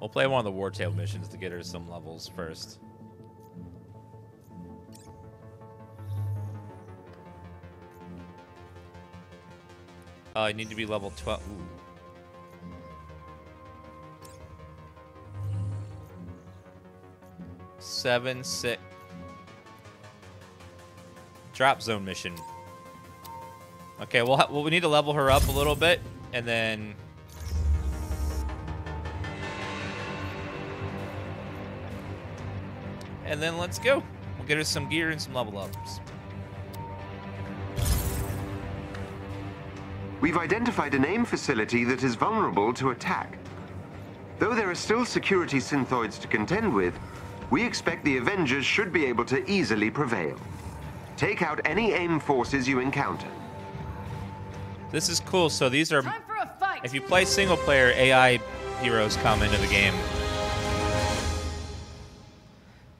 We'll play one of the War Table missions to get her some levels first. Oh, I need to be level 12. Ooh. Seven, six. Drop zone mission. Okay, we'll, well we need to level her up a little bit, and then and then let's go. We'll get her some gear and some level ups. We've identified an AIM facility that is vulnerable to attack. Though there are still security synthoids to contend with, we expect the Avengers should be able to easily prevail. Take out any AIM forces you encounter. This is cool. So these are, Time for a fight. if you play single player, AI heroes come into the game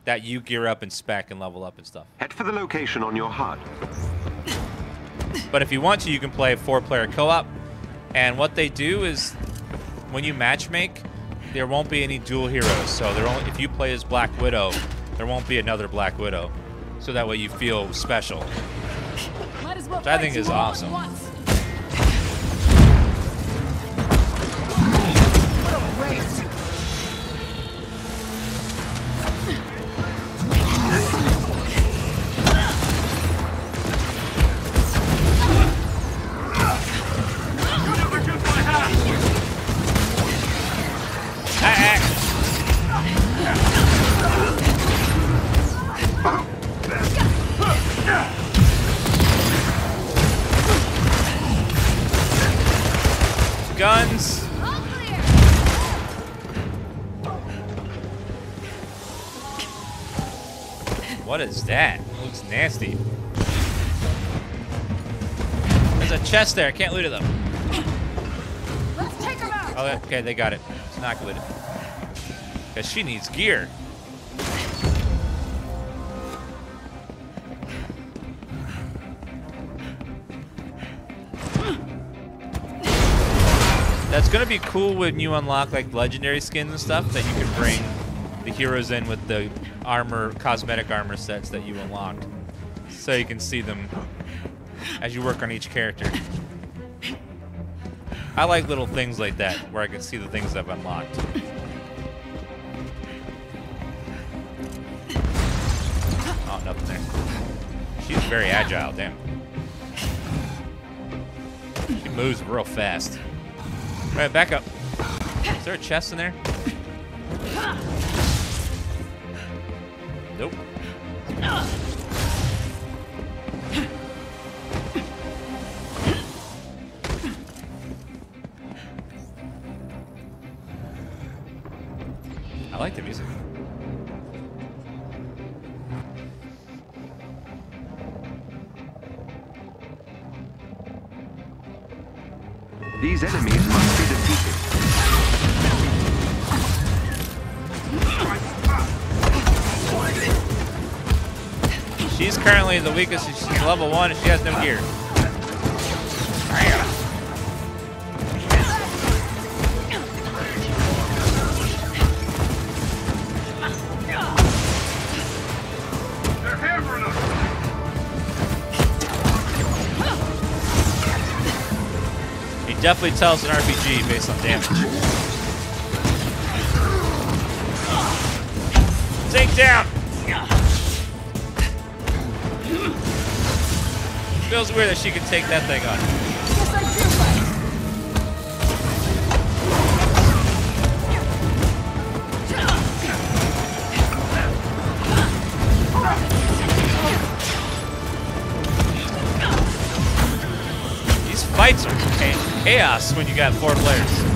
that you gear up and spec and level up and stuff. Head for the location on your HUD. But if you want to, you can play four-player co-op. And what they do is, when you matchmake, there won't be any dual heroes. So there only if you play as Black Widow, there won't be another Black Widow. So that way you feel special. Might as well Which I think is all at awesome. There. I can't loot it though. Let's take him out. Oh, okay, they got it. It's not looted. Because she needs gear. That's gonna be cool when you unlock like legendary skins and stuff that you can bring the heroes in with the armor, cosmetic armor sets that you unlocked. So you can see them as you work on each character. I like little things like that where I can see the things I've unlocked. Oh, nothing there. She's very agile, damn. She moves real fast. All right, back up. Is there a chest in there? Currently the weakest. She's level one and she has no gear. He definitely tells an RPG based on damage. Take down! Feels weird that she can take that thing on. Guess I do fight. These fights are chaos when you got four players.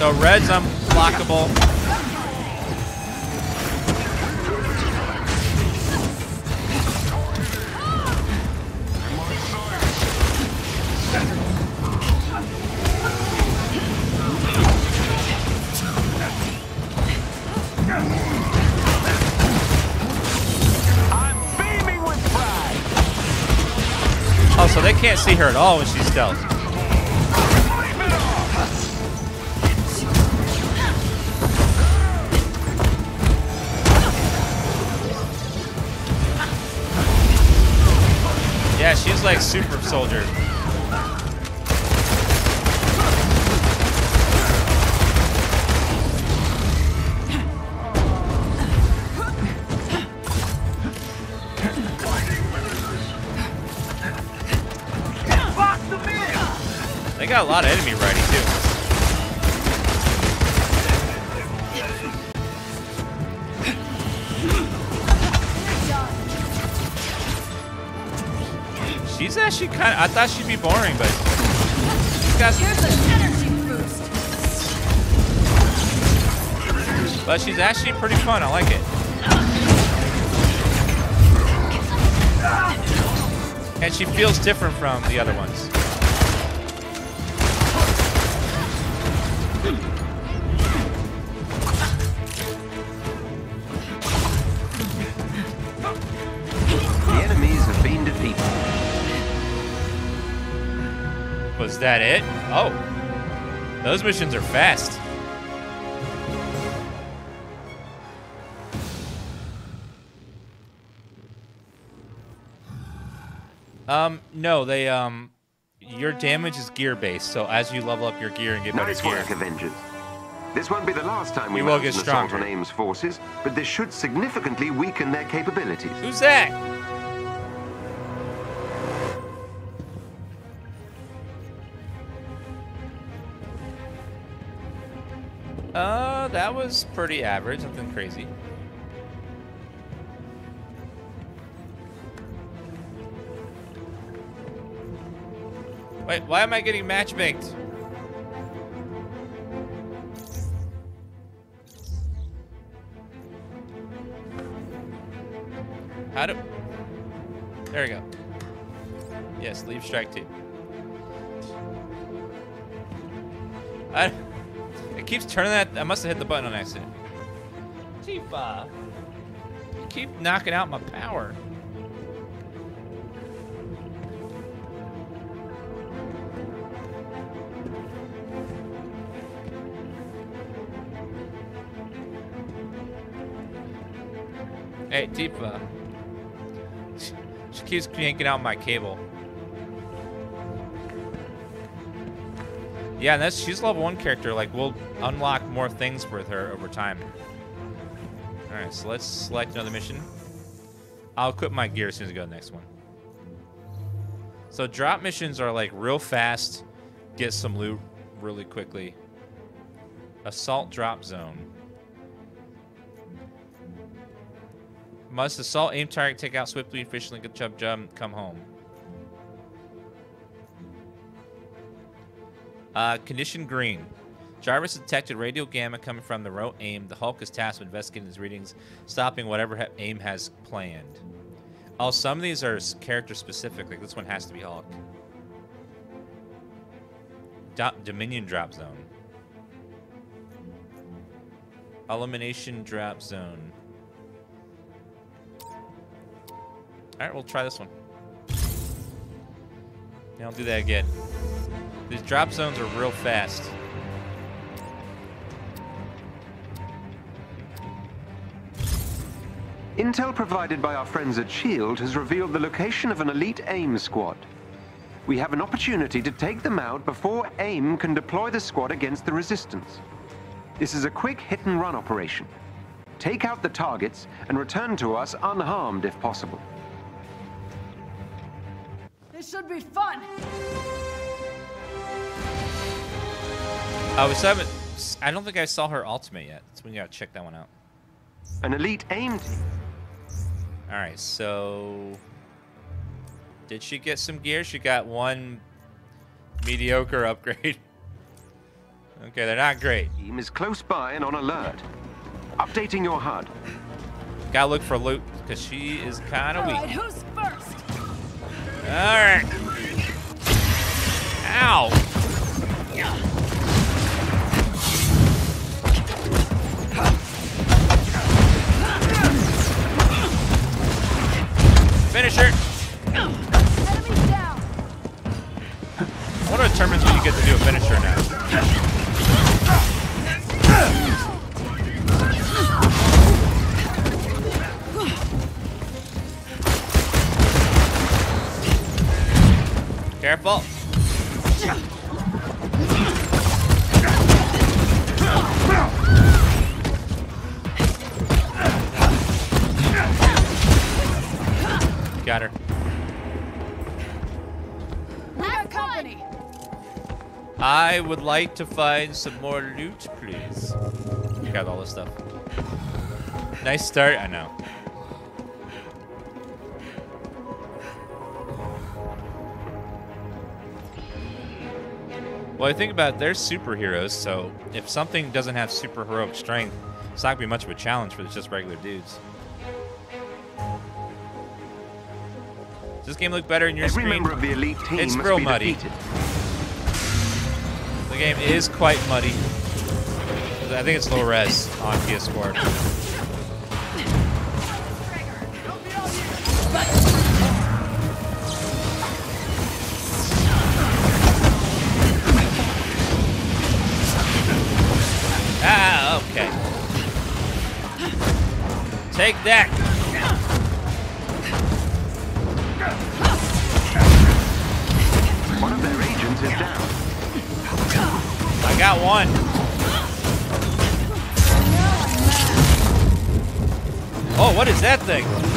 So red's unblockable. Oh, so they can't see her at all when she's stealth. She's like super soldier. They got a lot of enemy She's actually kind of. I thought she'd be boring, but she's got. Here's an energy boost. But she's actually pretty fun. I like it. And she feels different from the other ones. That it? Oh. Those missions are fast. Um, no, they, um, your damage is gear based, so as you level up your gear and get better Nice gear. work, Avengers. This won't be the last time we You will get an assault stronger. on AIM's forces, but this should significantly weaken their capabilities. Who's that? Uh, that was pretty average, nothing crazy. Wait, why am I getting matchmaked? How do... There we go. Yes, leave strike two. I... Keeps turning that... I must have hit the button on accident. Tifa. Uh, you keep knocking out my power. Hey, Tifa. She, she keeps yanking out my cable. Yeah, and that's she's level one character. Like we'll unlock more things with her over time. All right, so let's select another mission. I'll equip my gear as soon as I go to the next one. So drop missions are like real fast, get some loot really quickly. Assault drop zone. Must assault aim target, take out swiftly, efficiently, good chub jump, come home. Uh, condition green. Jarvis detected radio gamma coming from the row AIM. The Hulk is tasked with investigating his readings, stopping whatever ha- AIM has planned. Oh, some of these are character specific. Like this one has to be Hulk. Do- Dominion drop zone. Elimination drop zone. All right, we'll try this one. Yeah, I'll do that again. These drop zones are real fast. Intel provided by our friends at SHIELD has revealed the location of an elite AIM squad. We have an opportunity to take them out before AIM can deploy the squad against the resistance. This is a quick hit and run operation. Take out the targets and return to us unharmed if possible. This should be fun. Oh, we seven. I don't think I saw her ultimate yet. So we gotta check that one out. An elite AIM team. All right, so did she get some gear? She got one mediocre upgrade. okay, they're not great. team is close by and on alert. Updating your HUD. Gotta look for loot because she is kind of weak. right, who's first? All right. Ow. Finisher. what determines when you get to do a finisher now. Careful. I would like to find some more loot, please. You got all this stuff. Nice start, I know. Well, I think about it, they're superheroes, so if something doesn't have super heroic strength, it's not gonna be much of a challenge for just regular dudes. Does this game look better in your Every screen? member of the elite team It's must real be muddy. defeated. Game is quite muddy. I think it's low res on PS4. Ah, okay. Take that. Got one. Oh, what is that thing?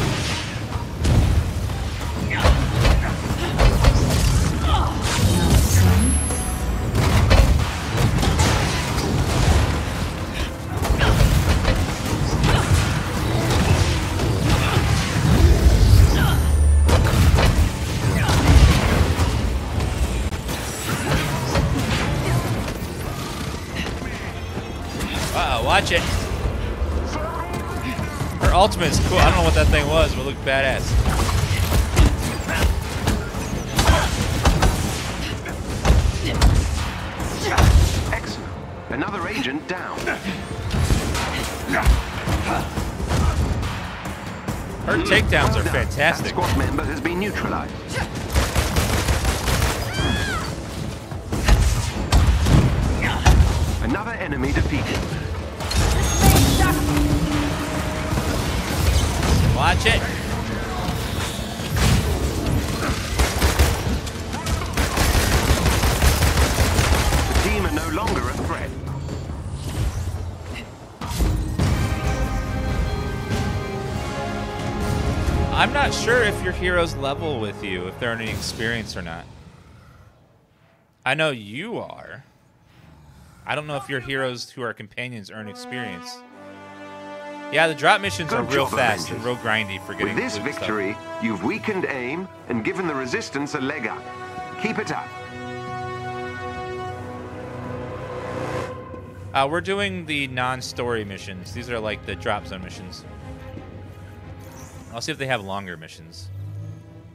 Cool. I don't know what that thing was, but it looked badass. Excellent. Another agent down. Her takedowns are done. That fantastic. squad member has been neutralized. Another enemy defeated. It. The team are no longer a threat. I'm not sure if your heroes level with you, if they're earning experience or not. I know you are. I don't know if your heroes who are companions earn experience. Yeah, the drop missions are real fast and real grindy for getting With this loot stuff. victory, you've weakened AIM and given the resistance a leg up. Keep it up. Uh, we're doing the non-story missions. These are like the drop zone missions. I'll see if they have longer missions.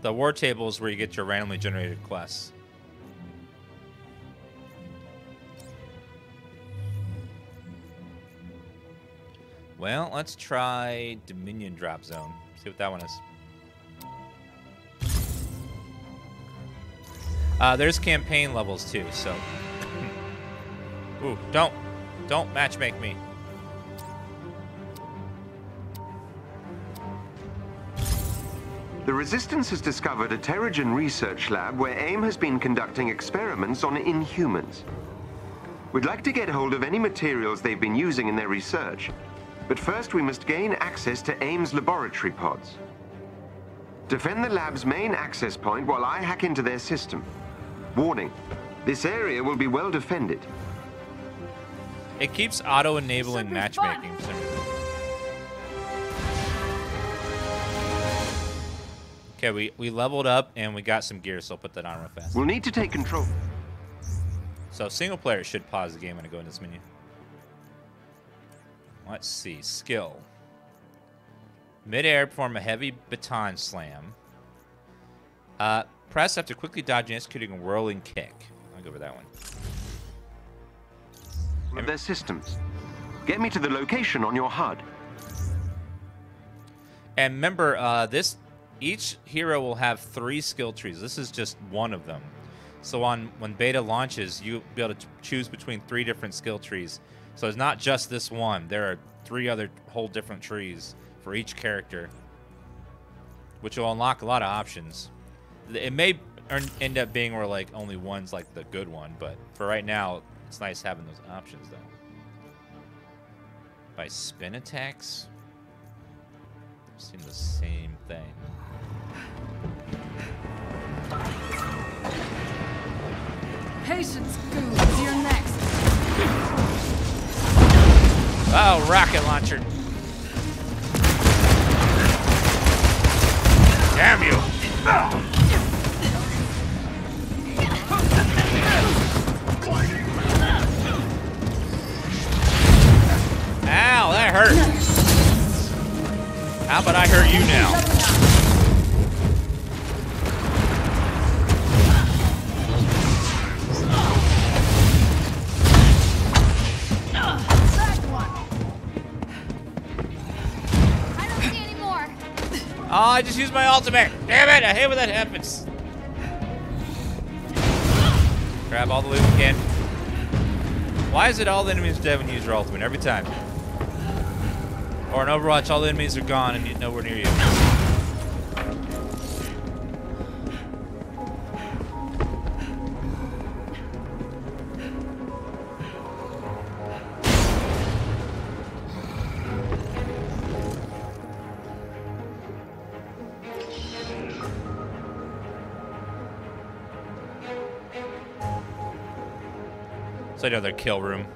The war table is where you get your randomly generated quests. Well, let's try Dominion Drop Zone. See what that one is. Uh, there's campaign levels too, so. Ooh, don't. Don't matchmake me. The Resistance has discovered a Terrigen research lab where AIM has been conducting experiments on Inhumans. We'd like to get hold of any materials they've been using in their research, but first we must gain access to AIM's laboratory pods. Defend the lab's main access point while I hack into their system. Warning, this area will be well defended. It keeps auto-enabling matchmaking. for some reason. Okay, we, we leveled up and we got some gear, so I'll put that on real fast. We'll need to take control. So single player should pause the game when I go in this menu. Let's see, skill. Mid-air, perform a heavy baton slam. Uh, press after quickly dodging and executing a whirling kick. I'll go for that one. Of their systems. Get me to the location on your HUD. And remember, uh, this each hero will have three skill trees. This is just one of them. So on when beta launches, you'll be able to choose between three different skill trees. So it's not just this one. There are three other whole different trees for each character, which will unlock a lot of options. It may end up being where like only one's like the good one, but for right now, it's nice having those options though. By spin attacks, seem the same thing. Patience, Goons, you're next. Oh, rocket launcher. Damn you! Ow, that hurt. How about I hurt you now? Oh, I just used my ultimate. Damn it, I hate when that happens. Grab all the loot can. Why is it all the enemies dead when you use your ultimate every time? Or in Overwatch, all the enemies are gone and nowhere near you. Another kill room.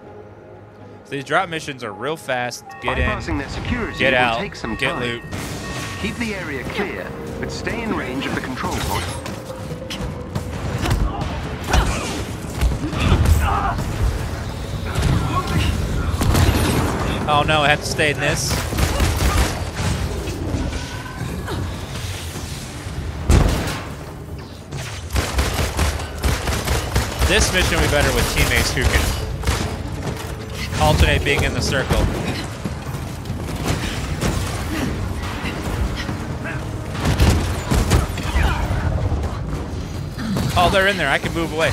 So these drop missions are real fast. Get Bypassing in, their security get out, take some get time. loot. Keep the area clear, but stay in range of the control point. Oh no, I have to stay in this. This mission will be better with teammates who can alternate being in the circle. Oh, they're in there. I can move away.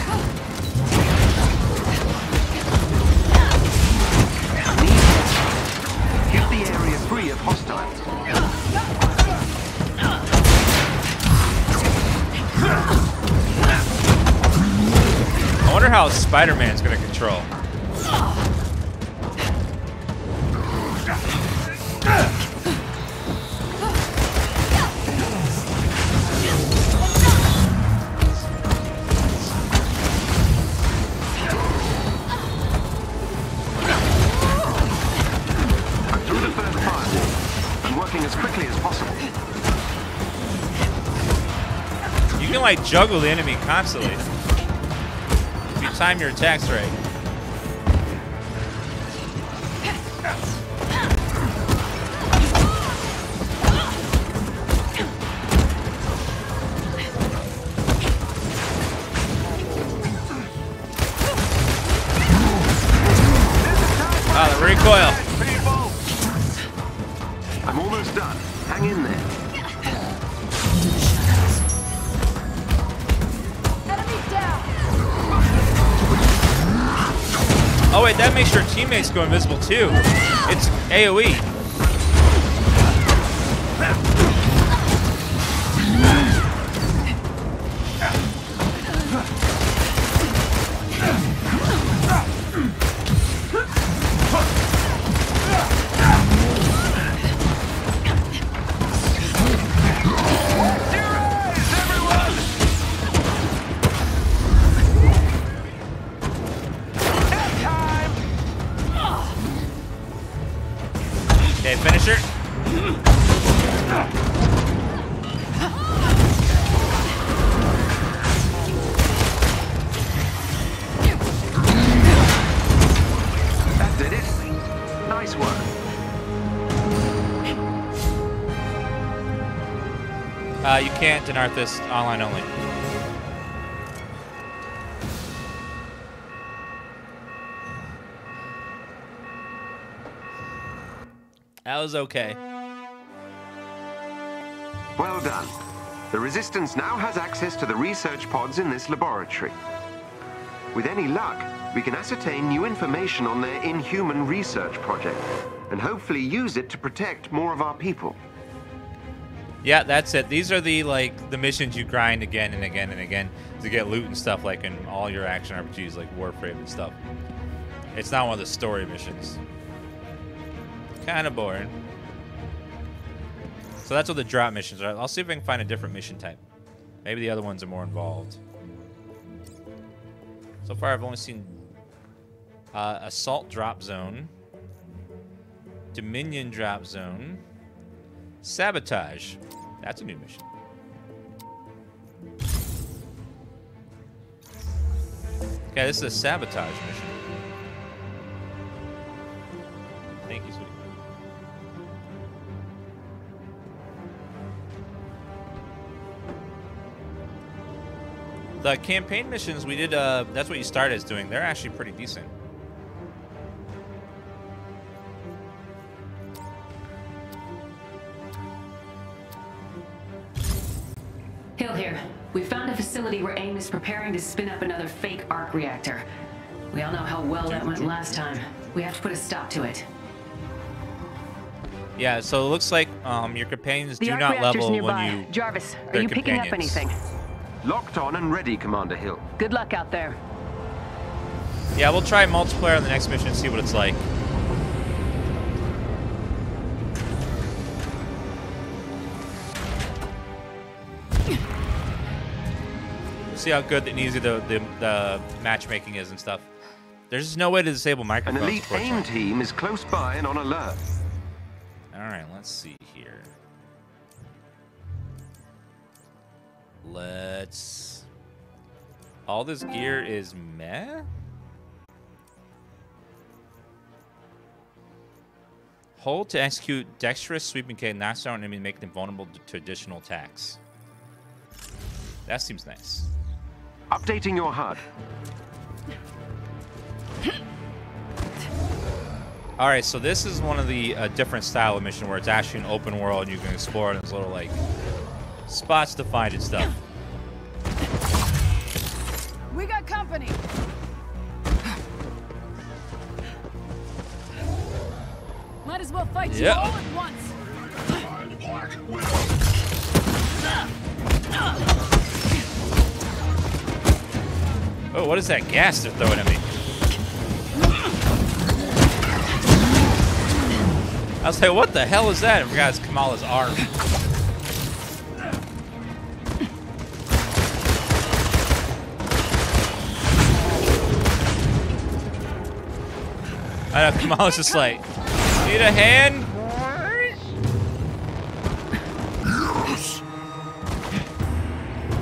How Spider-Man's gonna control. Through the first firewall, and working as quickly as possible. You can like juggle the enemy constantly time your attacks right. Ah, the recoil. Teammates go invisible too. It's AoE. Uh, can't in Arthas online only. That was okay. Well done. The Resistance now has access to the research pods in this laboratory. With any luck, we can ascertain new information on their Inhuman research project, and hopefully use it to protect more of our people. Yeah, that's it. These are the like the missions you grind again and again and again to get loot and stuff like in all your action RPGs like Warframe and stuff. It's not one of the story missions. Kind of boring. So that's what the drop missions are. I'll see if I can find a different mission type. Maybe the other ones are more involved. So far, I've only seen uh, Assault Drop Zone, Dominion Drop Zone, Sabotage. That's a new mission. Okay, this is a sabotage mission. The campaign missions we did, uh, that's what you started as doing. They're actually pretty decent. Hill here. We found a facility where AIM is preparing to spin up another fake arc reactor. We all know how well that went last time. We have to put a stop to it. Yeah, so it looks like um, your companions The do not level nearby. when you. Jarvis, are you picking up anything? Locked on and ready, Commander Hill. Good luck out there. Yeah, we'll try multiplayer on the next mission and see what it's like. See how good and easy the, the, the matchmaking is and stuff. There's just no way to disable An elite AIM team is close by and on alert. All right, let's see here. Let's. All this gear is meh. Hold to execute dexterous sweeping kick knocks down enemy, making them vulnerable to- additional attacks. That seems nice. Updating your HUD. All right, so this is one of the uh, different style of mission where it's actually an open world and you can explore and there's little like spots to find and stuff. We got company. Might as well fight you all at once. Oh, what is that gas they're throwing at me? I was like, what the hell is that? Forgot it's Kamala's arm. I know, Kamala's just like, need a hand?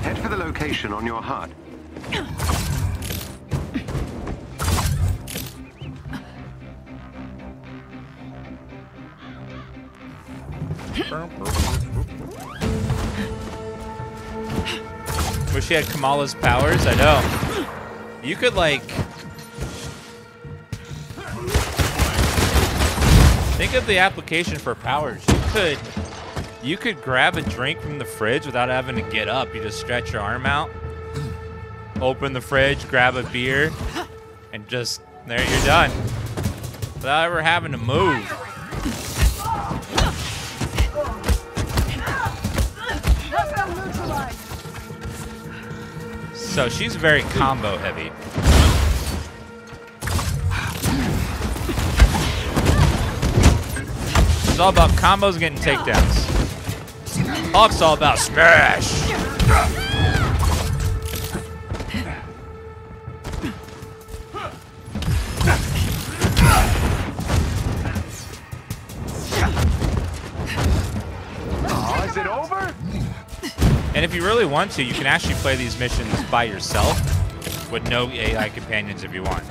Head for the location on your HUD. Wish she had Kamala's powers. I know. You could like. Think of the application for powers. You could, you could grab a drink from the fridge without having to get up. You just stretch your arm out, open the fridge, grab a beer, and just there you're done, without ever having to move. So she's very combo heavy. It's all about combos and getting takedowns. Hulk's all about smash. Oh, is it over? And if you really want to, you can actually play these missions by yourself with no AI companions if you want.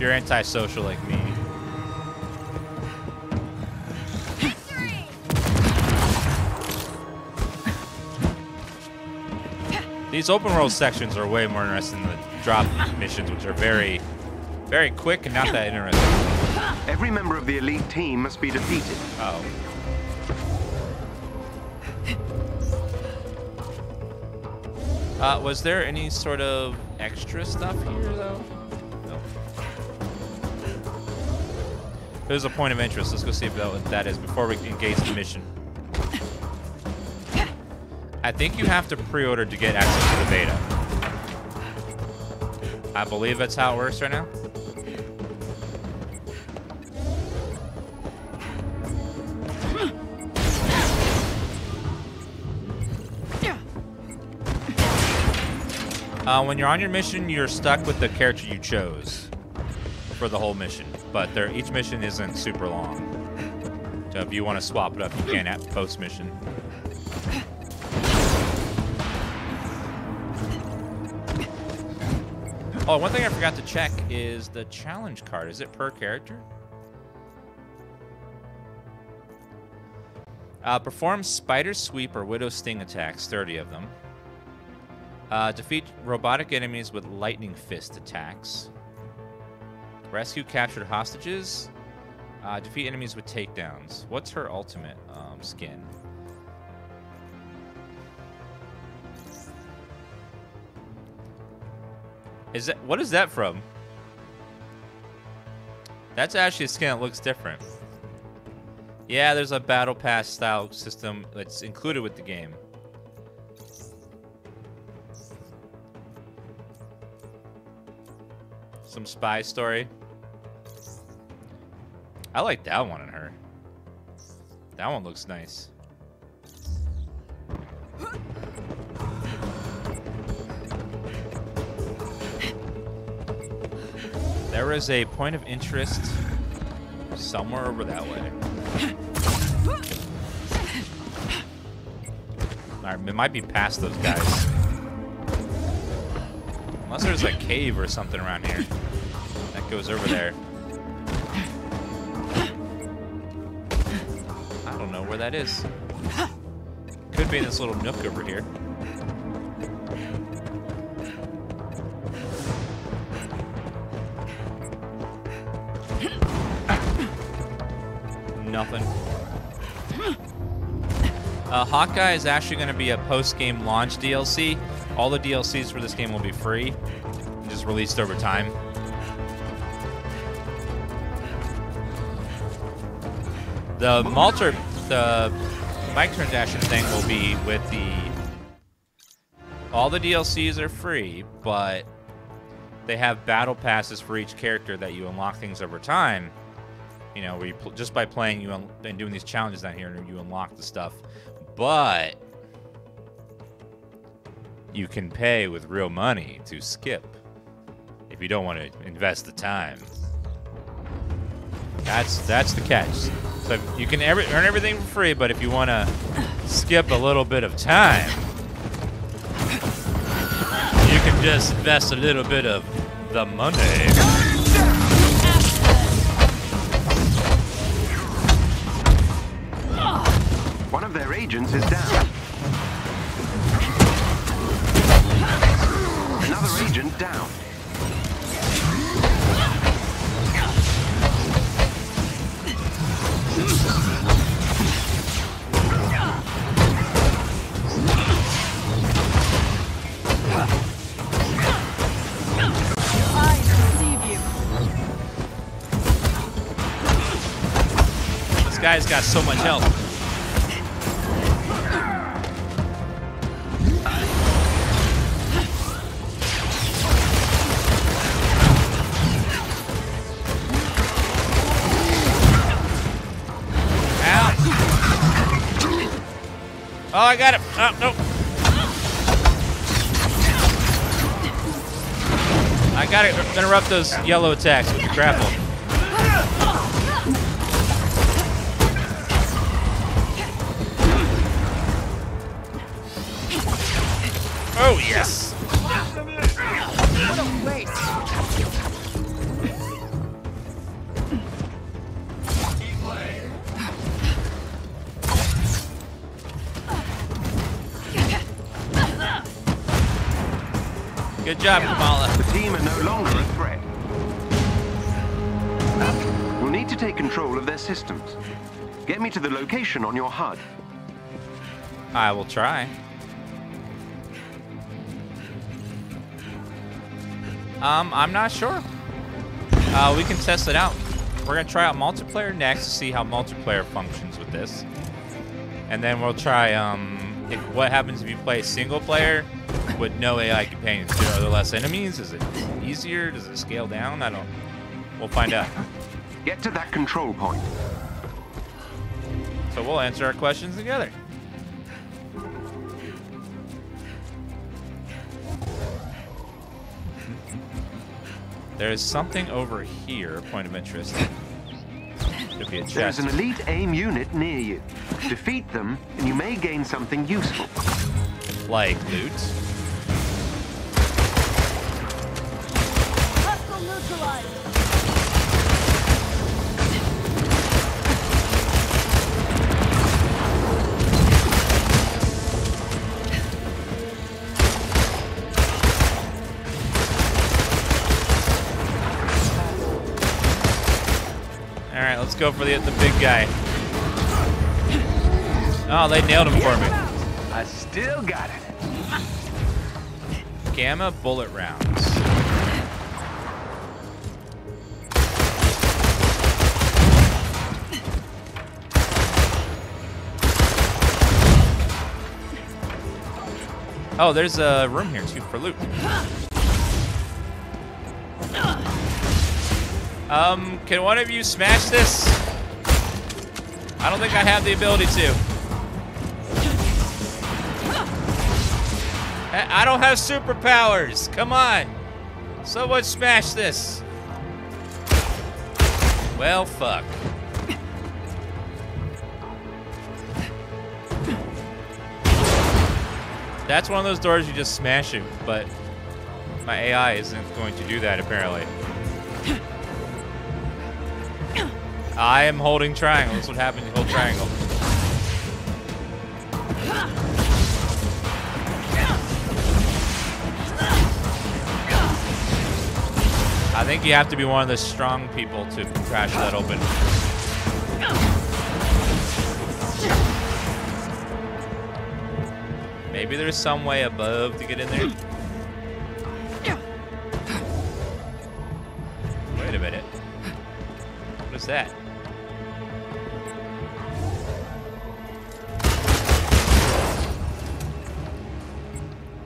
You're antisocial like me. These open world sections are way more interesting than the drop missions, which are very, very quick and not that interesting. Every member of the elite team must be defeated. Oh. Uh, was there any sort of extra stuff here, though? No. There's a point of interest. Let's go see if that, that is before we engage the mission. I think you have to pre-order to get access to the beta. I believe that's how it works right now. Uh, when you're on your mission, you're stuck with the character you chose for the whole mission. But each mission isn't super long. So if you want to swap it up, you can at post Oh, one thing I forgot to check is the challenge card. Is it per character? Uh, perform Spider Sweep or Widow Sting attacks, 30 of them. Uh, defeat robotic enemies with Lightning Fist attacks. Rescue captured hostages. Uh, defeat enemies with takedowns. What's her ultimate um, skin? Is that what is that from? That's actually a skin that looks different. Yeah, there's a battle pass style system that's included with the game. Some spy story. I like that one in her. That one looks nice. There is a point of interest somewhere over that way. Alright, it might be past those guys. Unless there's a cave or something around here that goes over there. I don't know where that is. Could be in this little nook over here. Nothing. Uh, Hawkeye is actually going to be a post-game launch DLC. All the DLCs for this game will be free, just released over time. The Malter, the microtransaction thing will be with the. All the DLCs are free, but they have battle passes for each character that you unlock things over time. You know, where you just by playing you and doing these challenges down here, and you unlock the stuff. But you can pay with real money to skip if you don't want to invest the time. That's that's the catch. So you can every, earn everything for free, but if you want to skip a little bit of time, you can just invest a little bit of the money. Their agents is down. Another agent down. Guy's got so much health. Oh, I got it. Oh, no. I gotta interrupt those yellow attacks with the grapple. Job, Kamala. The team are no longer a threat. We'll need to take control of their systems. Get me to the location on your HUD. I will try. Um, I'm not sure. Uh, we can test it out. We're gonna try out multiplayer next to see how multiplayer functions with this, and then we'll try um, if, what happens if you play single player with no AI companions. Are there less enemies? Is it easier? Does it scale down? I don't. We'll find out. Get to that control point. So we'll answer our questions together. There's something over here, point of interest. Could be a There's an elite AIM unit near you. Defeat them, and you may gain something useful. Like loot. Let's go for the the big guy. Oh, they nailed him for me. I still got it. Gamma bullet rounds. Oh, there's a room here too for loot. Um, can one of you smash this? I don't think I have the ability to. I don't have superpowers. Come on. Someone smash this. Well, fuck. That's one of those doors you just smash it, but my AI isn't going to do that apparently. I am holding triangle. That's what happens. You hold triangle. I think you have to be one of the strong people to crash that open. Maybe there's some way above to get in there. Wait a minute. What is that?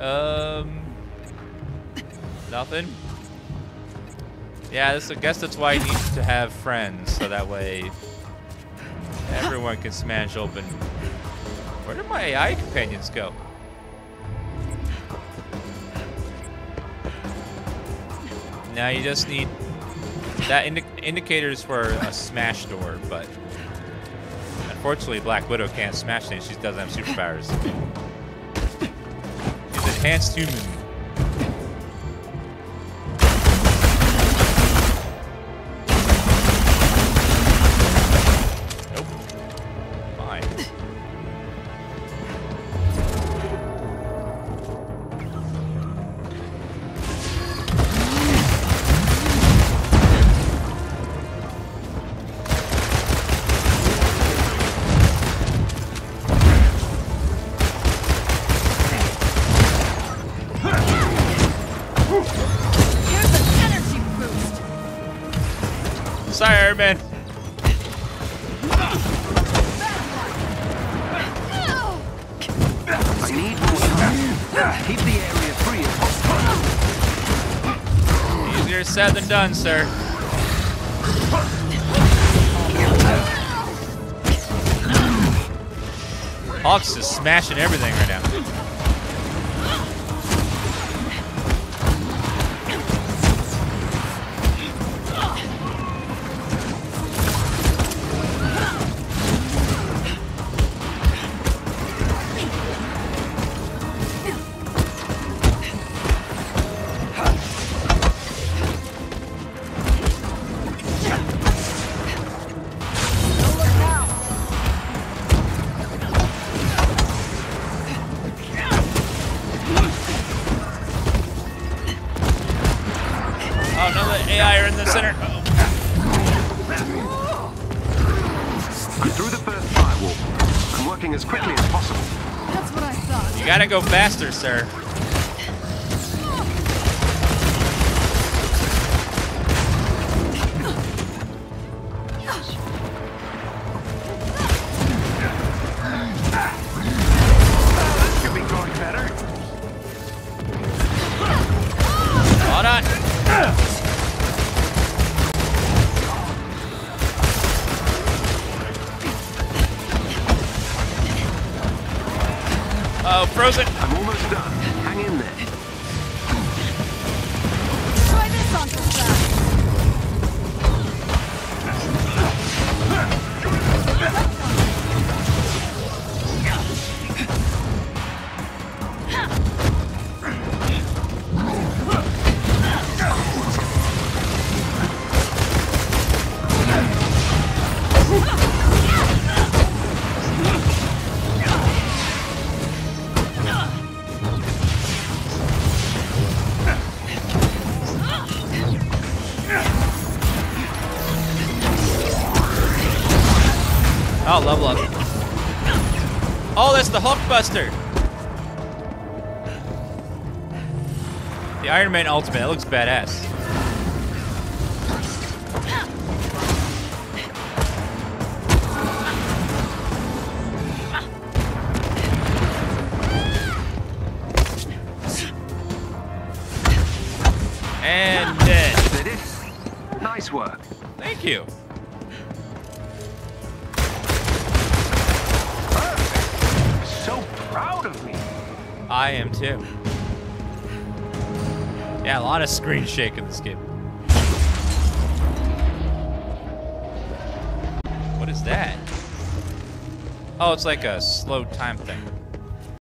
Um, nothing. Yeah, this, I guess that's why you need to have friends, so that way everyone can smash open. Where did my AI companions go? Now you just need that indi indicators for a smash door, but unfortunately Black Widow can't smash things. She doesn't have superpowers. Enhanced human. Man. I need more time. Keep the area free as possible. Easier said than done, sir. Hulk's is smashing everything right now. Go faster, sir. That's the Iron Man Ultimate. That looks badass. And dead. Nice work. Thank you. Too. Yeah, a lot of screen shake in this game. What is that? Oh, it's like a slow time thing.